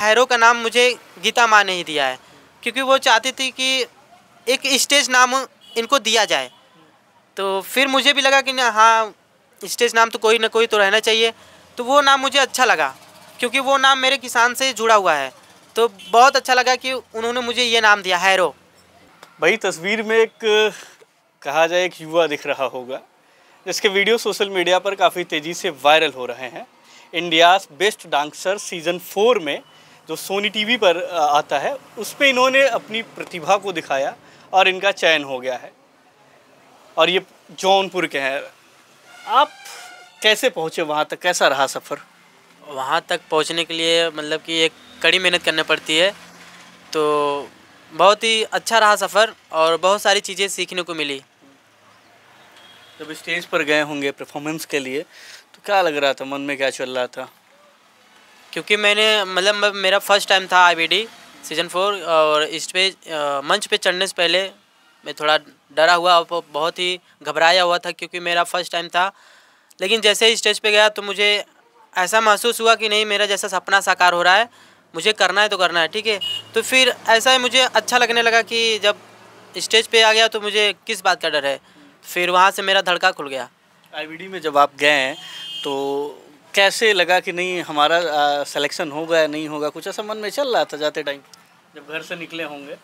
Harrow का नाम मुझे गीता माँ ने ही दिया है, क्योंकि वो चाहती थी कि एक स्टेज नाम इनको दिया जाए। तो फिर मुझे भी लगा कि ना हाँ स्टेज नाम तो कोई ना कोई तो रहना चाहिए। तो वो नाम मुझे अच्छा लगा, क्योंकि वो नाम मेरे किसान से जुड़ा हुआ है। तो बहुत अच्छा लगा कि उन्होंने मुझे ये नाम दिया, हैरो। भाई, तस्वीर में एक, कहा जाए, एक युवा दिख रहा होगा, जिसके वीडियो सोशल मीडिया पर काफ़ी तेज़ी से वायरल हो रहे हैं। India's best dancer season four में जो सोनी टीवी पर आता है उस पर इन्होंने अपनी प्रतिभा को दिखाया और इनका चयन हो गया है। और ये जौनपुर के हैं। आप कैसे पहुँचे वहाँ तक? कैसा रहा सफ़र? वहाँ तक पहुँचने के लिए मतलब कि एक कड़ी मेहनत करनी पड़ती है। तो बहुत ही अच्छा रहा सफ़र और बहुत सारी चीज़ें सीखने को मिली। जब स्टेज पर गए होंगे परफॉर्मेंस के लिए तो क्या लग रहा था? मन में क्या चल रहा था? क्योंकि मैंने मतलब मेरा फ़र्स्ट टाइम था आई सीज़न फोर और इस पे मंच पे चढ़ने से पहले मैं थोड़ा डरा हुआ बहुत ही घबराया हुआ था क्योंकि मेरा फ़र्स्ट टाइम था। लेकिन जैसे ही स्टेज पे गया तो मुझे ऐसा महसूस हुआ कि नहीं, मेरा जैसा सपना साकार हो रहा है, मुझे करना है तो करना है, ठीक है? तो फिर ऐसा ही मुझे अच्छा लगने लगा कि जब स्टेज पे आ गया तो मुझे किस बात का डर है? फिर वहाँ से मेरा धड़का खुल गया। आईवीडी में जब आप गए तो कैसे लगा कि नहीं, हमारा सिलेक्शन होगा या नहीं होगा, कुछ ऐसा मन में चल रहा था जाते टाइम जब घर से निकले होंगे।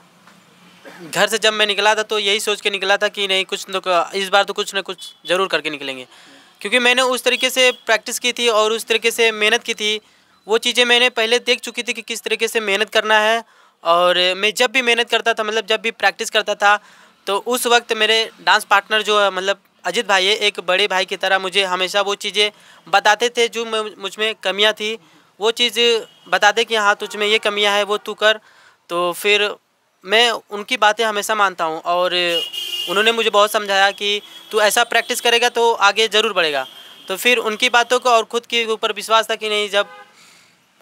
घर से जब मैं निकला था तो यही सोच के निकला था कि नहीं, कुछ तो इस बार तो कुछ ना कुछ ज़रूर करके निकलेंगे। क्योंकि मैंने उस तरीके से प्रैक्टिस की थी और उस तरीके से मेहनत की थी। वो चीज़ें मैंने पहले देख चुकी थी कि किस तरीके से मेहनत करना है। और मैं जब भी मेहनत करता था मतलब जब भी प्रैक्टिस करता था तो उस वक्त मेरे डांस पार्टनर जो है मतलब अजित भाई एक बड़े भाई की तरह मुझे हमेशा वो चीज़ें बताते थे जो मुझमें कमियाँ थी। वो चीज़ बताते कि हाँ तुझ में ये कमियाँ है, वो तू कर। तो फिर मैं उनकी बातें हमेशा मानता हूँ और उन्होंने मुझे बहुत समझाया कि तू ऐसा प्रैक्टिस करेगा तो आगे ज़रूर बढ़ेगा। तो फिर उनकी बातों को और ख़ुद के ऊपर विश्वास था कि नहीं, जब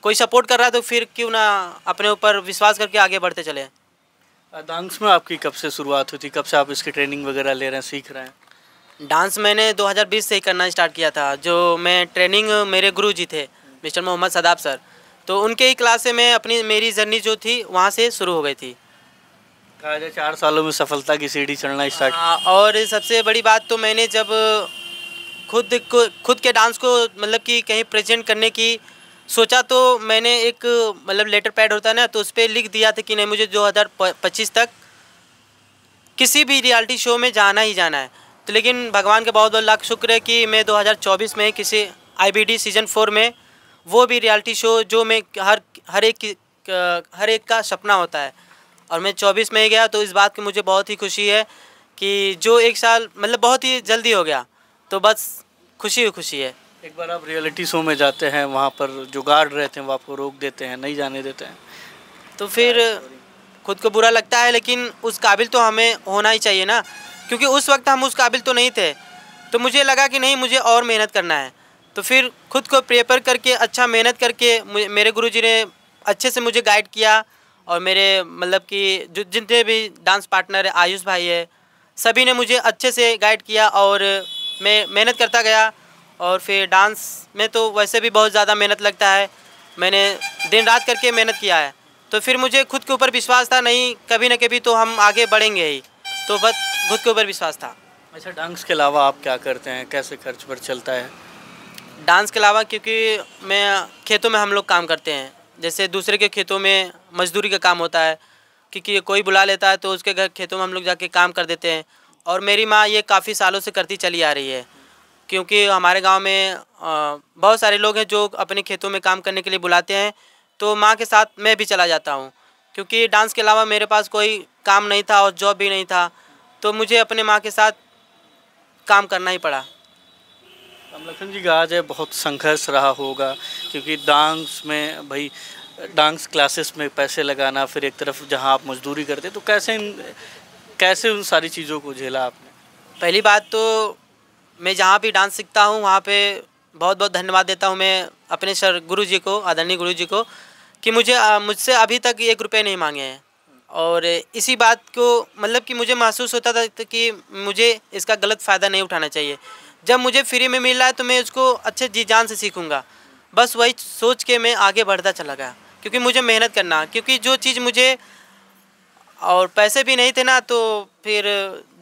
कोई सपोर्ट कर रहा है तो फिर क्यों ना अपने ऊपर विश्वास करके आगे बढ़ते चले। डांस में आपकी कब से शुरुआत हुई थी? कब से आप इसकी ट्रेनिंग वगैरह ले रहे हैं, सीख रहे हैं? डांस मैंने 2020 से ही करना स्टार्ट किया था जो मैं ट्रेनिंग मेरे गुरु जी थे मिस्टर मोहम्मद सदाब सर। तो उनके ही क्लास से मैं अपनी मेरी जर्नी जो थी वहाँ से शुरू हो गई थी। कहा जाए चार सालों में सफलता की सीढ़ी चढ़ना स्टार्ट हाँ, और सबसे बड़ी बात तो मैंने जब खुद को खुद के डांस को मतलब कि कहीं प्रेजेंट करने की सोचा तो मैंने एक मतलब लेटर पैड होता है ना तो उस पर लिख दिया था कि नहीं मुझे दो हज़ार पच्चीस तक किसी भी रियलिटी शो में जाना ही जाना है। तो लेकिन भगवान का बहुत बहुत लाख शुक्र है कि मैं 2024 में किसी आईबीडी सीज़न फोर में वो भी रियलिटी शो जो मैं हर हर एक हर एक का सपना होता है। और मैं चौबीस में ही गया तो इस बात की मुझे बहुत ही खुशी है कि जो एक साल मतलब बहुत ही जल्दी हो गया तो बस खुशी ही खुशी है। एक बार आप रियलिटी शो में जाते हैं वहाँ पर जो गार्ड रहते हैं वो आपको रोक देते हैं नहीं जाने देते हैं। तो फिर खुद को बुरा लगता है लेकिन उस काबिल तो हमें होना ही चाहिए ना। क्योंकि उस वक्त हम उस काबिल तो नहीं थे। तो मुझे लगा कि नहीं, मुझे और मेहनत करना है। तो फिर खुद को प्रेपर करके अच्छा मेहनत करके मेरे गुरुजी ने अच्छे से मुझे गाइड किया और मेरे मतलब कि जो, जितने भी डांस पार्टनर है, आयुष भाई है, सभी ने मुझे अच्छे से गाइड किया और मैं मेहनत करता गया। और फिर डांस में तो वैसे भी बहुत ज़्यादा मेहनत लगता है। मैंने दिन रात करके मेहनत किया है। तो फिर मुझे खुद के ऊपर विश्वास था, नहीं, कभी ना कभी तो हम आगे बढ़ेंगे ही। तो बस खुद के ऊपर विश्वास था। अच्छा डांस के अलावा आप क्या करते हैं? कैसे खर्च पर चलता है? डांस के अलावा क्योंकि मैं खेतों में हम लोग काम करते हैं। जैसे दूसरे के खेतों में मजदूरी का काम होता है क्योंकि कोई बुला लेता है तो उसके घर खेतों में हम लोग जाके काम कर देते हैं। और मेरी माँ ये काफ़ी सालों से करती चली आ रही है क्योंकि हमारे गाँव में बहुत सारे लोग हैं जो अपने खेतों में काम करने के लिए बुलाते हैं। तो माँ के साथ मैं भी चला जाता हूँ। क्योंकि डांस के अलावा मेरे पास कोई काम नहीं था और जॉब भी नहीं था तो मुझे अपने माँ के साथ काम करना ही पड़ा। लखन जी का आज है बहुत संघर्ष रहा होगा क्योंकि डांस में भाई डांस क्लासेस में पैसे लगाना फिर एक तरफ़ जहाँ आप मजदूरी करते तो कैसे कैसे उन सारी चीज़ों को झेला आपने? पहली बात तो मैं जहाँ भी डांस सीखता हूँ वहाँ पे बहुत बहुत धन्यवाद देता हूँ मैं अपने सर गुरु जी को आदरणीय गुरु जी को कि मुझे मुझसे अभी तक एक रुपये नहीं मांगे हैं। और इसी बात को मतलब कि मुझे महसूस होता था कि मुझे इसका गलत फ़ायदा नहीं उठाना चाहिए। जब मुझे फ्री में मिल रहा है तो मैं उसको अच्छे जी, जान से सीखूँगा। बस वही सोच के मैं आगे बढ़ता चला गया, क्योंकि मुझे मेहनत करना, क्योंकि जो चीज़ मुझे और पैसे भी नहीं थे ना तो फिर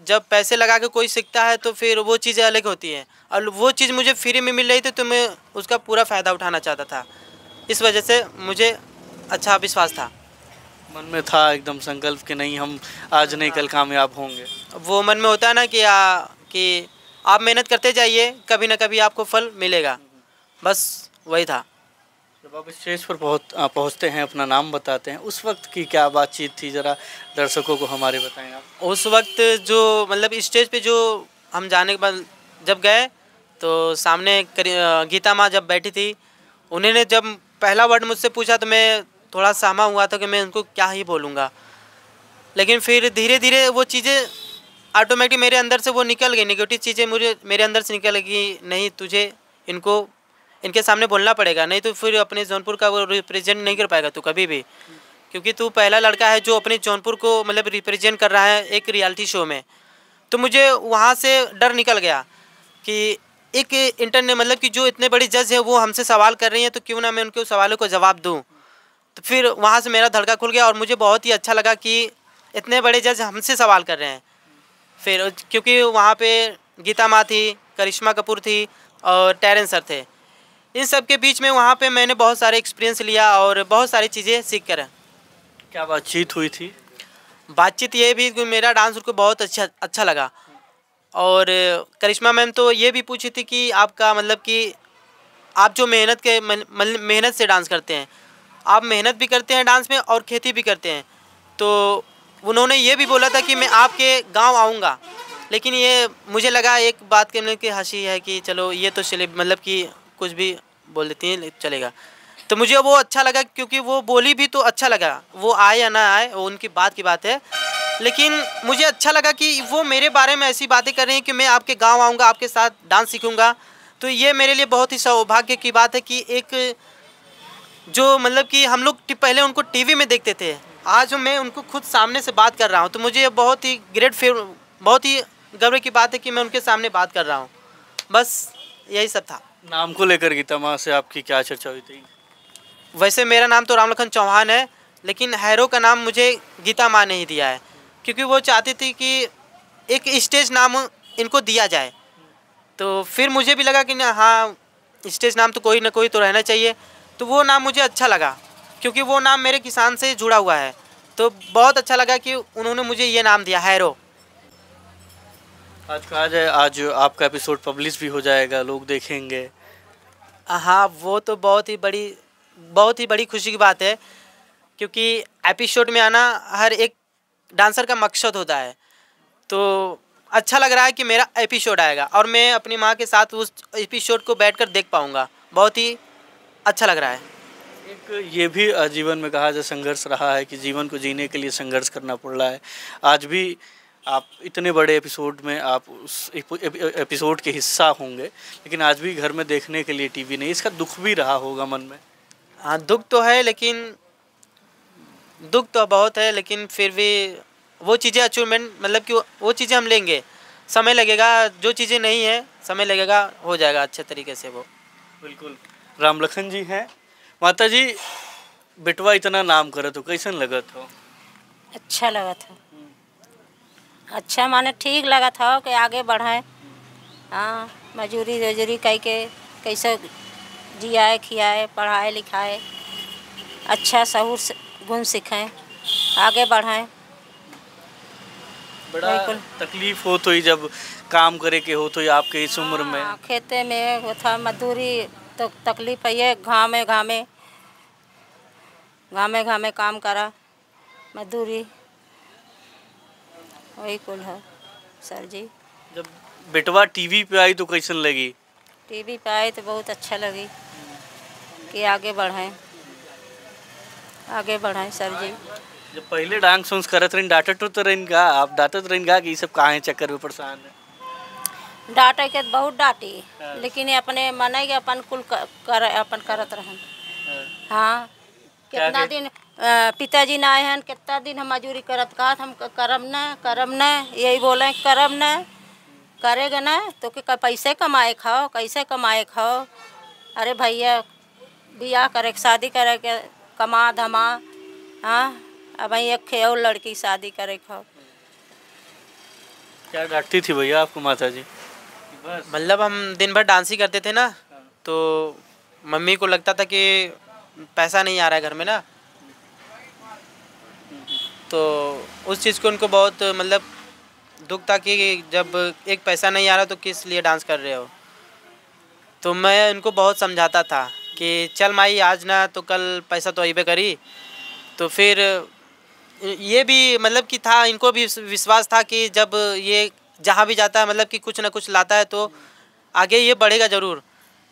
जब पैसे लगा के कोई सीखता है तो फिर वो चीज़ें अलग होती हैं। और वो चीज़ मुझे फ्री में मिल रही थी तो मैं उसका पूरा फ़ायदा उठाना चाहता था। इस वजह से मुझे अच्छा विश्वास था? मन में था एकदम संकल्प कि नहीं हम आज नहीं कल कामयाब होंगे। वो मन में होता है ना कि आ, कि आप मेहनत करते जाइए कभी ना कभी आपको फल मिलेगा। बस वही था। जब आप स्टेज पर पहुँच पहुँचते हैं अपना नाम बताते हैं उस वक्त की क्या बातचीत थी? ज़रा दर्शकों को हमारे बताएँ आप। उस वक्त जो मतलब स्टेज पे जो हम जाने के बाद जब गए तो सामने गीता माँ जब बैठी थी उन्होंने जब पहला वर्ड मुझसे पूछा तो मैं थोड़ा सामा हुआ था कि मैं उनको क्या ही बोलूँगा। लेकिन फिर धीरे धीरे वो चीज़ें ऑटोमेटिक मेरे अंदर से वो निकल गई निगेटिव चीज़ें मुझे, मेरे अंदर से निकल गई, नहीं तुझे इनको, इनके सामने बोलना पड़ेगा, नहीं तो फिर अपने जौनपुर का वो रिप्रेजेंट नहीं कर पाएगा तू कभी भी। क्योंकि तू पहला लड़का है जो अपने जौनपुर को मतलब रिप्रेजेंट कर रहा है एक रियलिटी शो में। तो मुझे वहाँ से डर निकल गया कि एक इंटरनेट मतलब कि जो इतने बड़े जज है वो हमसे सवाल कर रही हैं तो क्यों ना मैं उनके सवालों को जवाब दूँ? तो फिर वहाँ से मेरा धड़का खुल गया और मुझे बहुत ही अच्छा लगा कि इतने बड़े जज हमसे सवाल कर रहे हैं। फिर क्योंकि वहाँ पे गीता माँ थी करिश्मा कपूर थी और टैरन सर थे। इन सब के बीच में वहाँ पे मैंने बहुत सारे एक्सपीरियंस लिया और बहुत सारी चीज़ें सीख कर क्या बातचीत हुई थी? बातचीत ये भी मेरा डांस उनको बहुत अच्छा अच्छा लगा। और करिश्मा मैम तो ये भी पूछी थी कि आपका मतलब कि आप जो मेहनत के मेहनत से डांस करते हैं आप मेहनत भी करते हैं डांस में और खेती भी करते हैं। तो उन्होंने ये भी बोला था कि मैं आपके गाँव आऊँगा। लेकिन ये मुझे लगा एक बात करने की हँसी है कि चलो ये तो चले मतलब कि कुछ भी बोल देती हैं, चलेगा। तो मुझे वो अच्छा लगा क्योंकि वो बोली भी तो अच्छा लगा। वो आए या ना आए, वो उनकी बात की बात है। लेकिन मुझे अच्छा लगा कि वो मेरे बारे में ऐसी बातें कर रही हैं कि मैं आपके गाँव आऊँगा, आपके साथ डांस सीखूँगा। तो ये मेरे लिए बहुत ही सौभाग्य की बात है कि एक जो मतलब कि हम लोग पहले उनको टीवी में देखते थे। आज मैं उनको खुद सामने से बात कर रहा हूँ तो मुझे ये बहुत ही ग्रेट फील बहुत ही गर्व की बात है कि मैं उनके सामने बात कर रहा हूँ। बस यही सब था। नाम को लेकर गीता माँ से आपकी क्या चर्चा हुई थी? वैसे मेरा नाम तो रामलखन चौहान है लेकिन हैरो का नाम मुझे गीता माँ ने ही दिया है क्योंकि वो चाहती थी कि एक स्टेज नाम इनको दिया जाए। तो फिर मुझे भी लगा कि ना हाँ स्टेज नाम तो कोई ना कोई तो रहना चाहिए। तो वो नाम मुझे अच्छा लगा क्योंकि वो नाम मेरे किसान से जुड़ा हुआ है। तो बहुत अच्छा लगा कि उन्होंने मुझे ये नाम दिया हैरो। आज कहा जाए आज आपका एपिसोड पब्लिश भी हो जाएगा लोग देखेंगे। हाँ वो तो बहुत ही बड़ी बहुत ही बड़ी खुशी की बात है क्योंकि एपिसोड में आना हर एक डांसर का मकसद होता है। तो अच्छा लग रहा है कि मेरा एपिसोड आएगा और मैं अपनी माँ के साथ उस एपिसोड को बैठकर देख पाऊँगा। बहुत ही अच्छा लग रहा है। एक ये भी जीवन में कहा जाए संघर्ष रहा है कि जीवन को जीने के लिए संघर्ष करना पड़ रहा है। आज भी आप इतने बड़े एपिसोड में आप उस एपि- एपि- एपिसोड के हिस्सा होंगे लेकिन आज भी घर में देखने के लिए टीवी नहीं इसका दुख भी रहा होगा मन में। हाँ दुख तो है लेकिन दुख तो बहुत है लेकिन फिर भी वो चीज़ें अचीवमेंट मतलब कि वो चीज़ें हम लेंगे। समय लगेगा जो चीज़ें नहीं है समय लगेगा हो जाएगा अच्छे तरीके से वो। बिल्कुल। राम लखन जी हैं। माता जी बेटवा इतना नाम करे तो कैसन लगत हो अच्छा लगा था। अच्छा माने ठीक लगा था कि आगे बढ़ाए। हाँ मजूरी वजूरी कह के कैसे जियाए खियाए पढ़ाए लिखाए अच्छा सहूर गुण सीखें आगे बढ़ाएँ। बड़ा तकलीफ़ हो तो ही जब काम करे के हो तो ही आपके इस उम्र में। हाँ, खेते में वो था मजदूरी तो तकलीफ़ है ये घामे घामे घामे घामे काम करा मजदूरी। वही कुल है सर जी। जब बेटवा टीवी पे आई तो कैसन लगी? टीवी पे आए तो बहुत अच्छा लगी कि आगे बढ़ाएँ। आगे बढ़ाएँ सर जी। जब पहले डांस वांस करत रही डांटत तो रही का आप डांटत रही का कि ये सब काहे चक्कर में परेशान है। डांटे के बहुत डांटी। लेकिन अपने मन के अपन कुल कर अपन करत रहन। हाँ। कितना दिन पिताजी ना आए हैं कितना दिन हम मजूरी करत का हम करम न करम न यही बोले करम न। करेगा ना तो कि पैसे कमाए खाओ कैसे कमाए खाओ। अरे भैया बियाह करे शादी करे के कमा धमा। हाँ। अब एक खे और लड़की शादी करे खो क्या डांटती थी भैया आपको माता जी मतलब हम दिन भर डांस ही करते थे ना तो मम्मी को लगता था कि पैसा नहीं आ रहा है घर में ना। तो उस चीज़ को उनको बहुत मतलब दुख था कि जब एक पैसा नहीं आ रहा तो किस लिए डांस कर रहे हो? तो मैं उनको बहुत समझाता था कि चल माई आज ना तो कल पैसा तो अबे करी। तो फिर ये भी मतलब कि था इनको भी विश्वास था कि जब ये जहाँ भी जाता है मतलब कि कुछ ना कुछ लाता है तो आगे ये बढ़ेगा ज़रूर।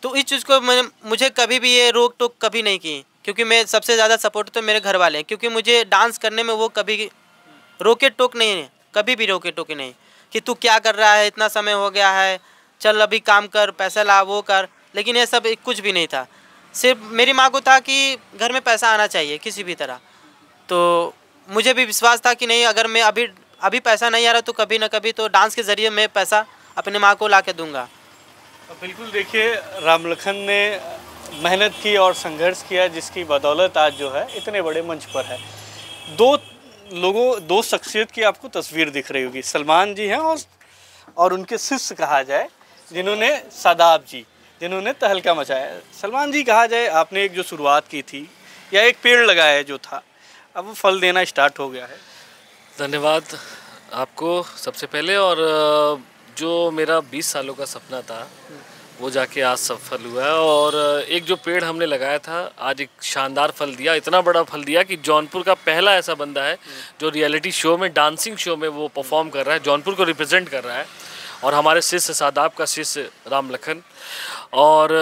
तो इस चीज़ को मैं मुझे कभी भी ये रोक टोक कभी नहीं की, क्योंकि मैं सबसे ज़्यादा सपोर्ट तो मेरे घर वाले हैं, क्योंकि मुझे डांस करने में वो कभी रोके टोक नहीं है, कभी भी रोके टोके नहीं, कि तू क्या कर रहा है, इतना समय हो गया है, चल अभी काम कर, पैसा ला, वो कर, लेकिन ये सब कुछ भी नहीं था। सिर्फ़ मेरी माँ को था कि घर में पैसा आना चाहिए, किसी भी तरह। तो मुझे भी विश्वास था कि नहीं, अगर मैं अभी अभी पैसा नहीं आ रहा तो कभी ना कभी तो डांस के ज़रिए मैं पैसा अपने माँ को ला के दूँगा बिल्कुल देखिए राम लखन ने मेहनत की और संघर्ष किया जिसकी बदौलत आज जो है इतने बड़े मंच पर है। दो लोगों, दो शख्सियत की आपको तस्वीर दिख रही होगी। सलमान जी हैं और और उनके शिष्य कहा जाए, जिन्होंने सादाब जी, जिन्होंने तहलका मचाया। सलमान जी कहा जाए, आपने एक जो शुरुआत की थी, या एक पेड़ लगाया जो था, अब वो फल देना स्टार्ट हो गया है। धन्यवाद आपको सबसे पहले और जो मेरा 20 सालों का सपना था, वो जाके आज सफल हुआ है और एक जो पेड़ हमने लगाया था, आज एक शानदार फल दिया, इतना बड़ा फल दिया कि जौनपुर का पहला ऐसा बंदा है जो रियलिटी शो में, डांसिंग शो में वो परफॉर्म कर रहा है, जौनपुर को रिप्रेजेंट कर रहा है और हमारे शिष्य सादाब का शिष्य राम लखन। और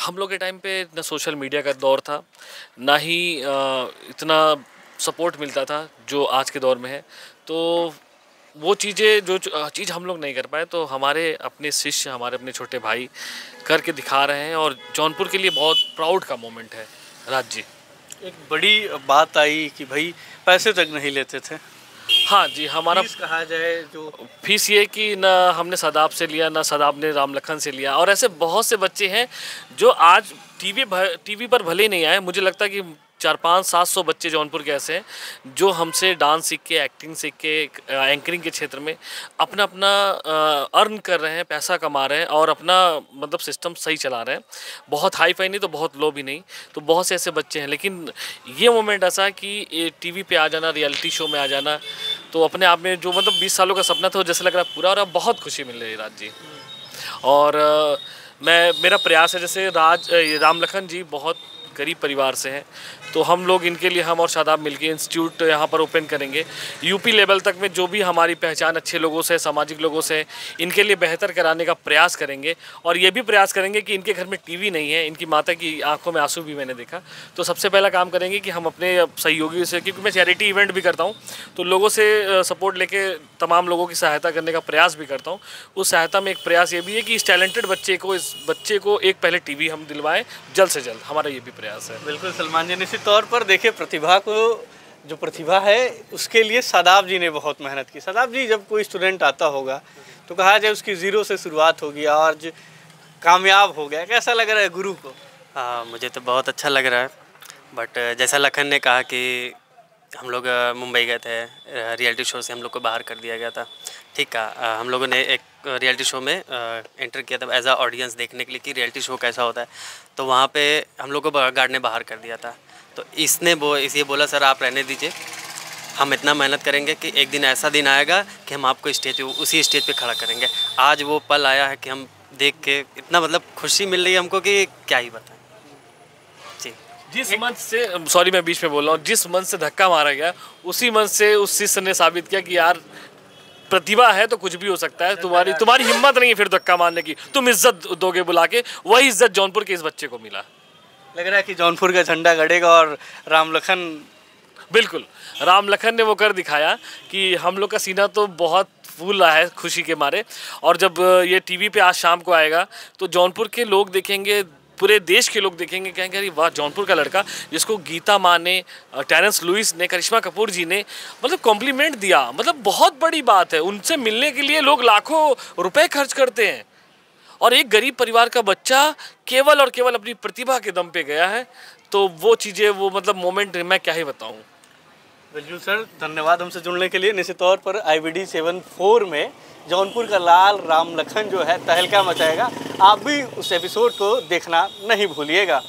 हम लोग के टाइम पे ना सोशल मीडिया का दौर था, ना ही इतना सपोर्ट मिलता था जो आज के दौर में है। तो वो चीज़ें जो चीज़ हम लोग नहीं कर पाए तो हमारे अपने शिष्य हमारे अपने छोटे भाई करके दिखा रहे हैं और जौनपुर के लिए बहुत प्राउड का मोमेंट है। राज जी। एक बड़ी बात आई कि भाई पैसे तक नहीं लेते थे। हाँ जी हमारा फ़ीस कहा जाए जो फ़ीस ये कि ना हमने सदाब से लिया ना सदाब ने राम लखन से लिया। और ऐसे बहुत से बच्चे हैं जो आज टीवी टीवी पर भले ही नहीं आए मुझे लगता है कि चार पाँच सात सौ बच्चे जौनपुर के ऐसे हैं, जो हमसे डांस सीख के एक्टिंग सीख के एंकरिंग के क्षेत्र में अपना अपना अर्न कर रहे हैं, पैसा कमा रहे हैं और अपना मतलब सिस्टम सही चला रहे हैं। बहुत हाई फाई नहीं तो बहुत लो भी नहीं तो बहुत से ऐसे बच्चे हैं। लेकिन ये मोमेंट ऐसा कि टी वी आ जाना रियलिटी शो में आ जाना तो अपने आप में जो मतलब बीस सालों का सपना था जैसे लग रहा पूरा और अब बहुत खुशी मिल रही है राज जी। और मैं, मेरा प्रयास है जैसे राज राम लखन जी बहुत गरीब परिवार से हैं तो हम लोग इनके लिए हम और शादाब मिलके इंस्टीट्यूट यहाँ पर ओपन करेंगे। यूपी लेवल तक में जो भी हमारी पहचान अच्छे लोगों से, सामाजिक लोगों से, इनके लिए बेहतर कराने का प्रयास करेंगे। और ये भी प्रयास करेंगे कि इनके घर में टीवी नहीं है, इनकी माता की आँखों में आँसू भी मैंने देखा। तो सबसे पहला काम करेंगे कि हम अपने सहयोगियों से, क्योंकि मैं चैरिटी इवेंट भी करता हूँ तो लोगों से सपोर्ट लेके तमाम लोगों की सहायता करने का प्रयास भी करता हूँ। उस सहायता में एक प्रयास ये भी है कि इस टैलेंटेड बच्चे को, इस बच्चे को एक पहले टीवी हम दिलवाएँ, जल्द से जल्द। हमारा ये भी प्रयास है। बिल्कुल, सलमान जी, निश्चित तौर पर देखिए, प्रतिभा को जो प्रतिभा है, उसके लिए सादाब जी ने बहुत मेहनत की। सादाब जी, जब कोई स्टूडेंट आता होगा तो कहा जाए उसकी ज़ीरो से शुरुआत होगी और जो कामयाब हो गया। कैसा लग रहा है गुरु को? हाँ मुझे तो बहुत अच्छा लग रहा है। बट जैसा लखन ने कहा कि हम लोग मुंबई गए थे रियलिटी शो से हम लोग को बाहर कर दिया गया था। ठीक कहा हम लोगों ने एक रियलिटी शो में एंटर किया था। एज अ ऑडियंस देखने के लिए कि रियलिटी शो कैसा होता है। तो वहाँ पे हम लोग को गार्ड ने बाहर कर दिया था। तो इसने बो, इस बोला, सर, आप रहने दीजिए। हम इतना मेहनत करेंगे कि एक दिन ऐसा दिन आएगा कि हम आपको स्टेज, उसी स्टेज पे खड़ा करेंगे। आज वो पल आया है कि हम देख के इतना मतलब खुशी मिल रही है हमको कि क्या ही बताएँ। जी। जिस मंच से, सॉरी, मैं बीच में बोल रहा हूँ, जिस मंच से धक्का मारा गया, उसी मंच से उस शिष्य ने साबित किया कि यार, प्रतिभा है तो कुछ भी हो सकता है, तुम्हारी तुम्हारी हिम्मत नहीं है फिर धक्का मारने की। तुम इज़्ज़त दोगे बुला के। वही इज़्ज़त जौनपुर के इस बच्चे को मिला। लग रहा है कि जौनपुर का झंडा गड़ेगा और राम लखन बिल्कुल। राम लखन ने वो कर दिखाया कि हम लोग का सीना तो बहुत फूल रहा है खुशी के मारे। और जब ये टीवी पे आज शाम को आएगा तो जौनपुर के लोग देखेंगे, पूरे देश के लोग देखेंगे, कहेंगे, अरे वाह, जौनपुर का लड़का जिसको गीता माँ ने टेरेंस लुइस ने, करिश्मा कपूर जी ने मतलब कॉम्प्लीमेंट दिया। मतलब बहुत बड़ी बात है। उनसे मिलने के लिए लोग लाखों रुपए खर्च करते हैं। और एक गरीब परिवार का बच्चा केवल और केवल अपनी प्रतिभा के दम पे गया है तो वो चीज़ें, वो मतलब मोमेंट मैं क्या ही बताऊँ। बिल्कुल सर, धन्यवाद हमसे जुड़ने के लिए। निश्चित तौर पर I V D seven four में जौनपुर का लाल राम लखन जो है, तहलका मचाएगा। आप भी उस एपिसोड को देखना नहीं भूलिएगा।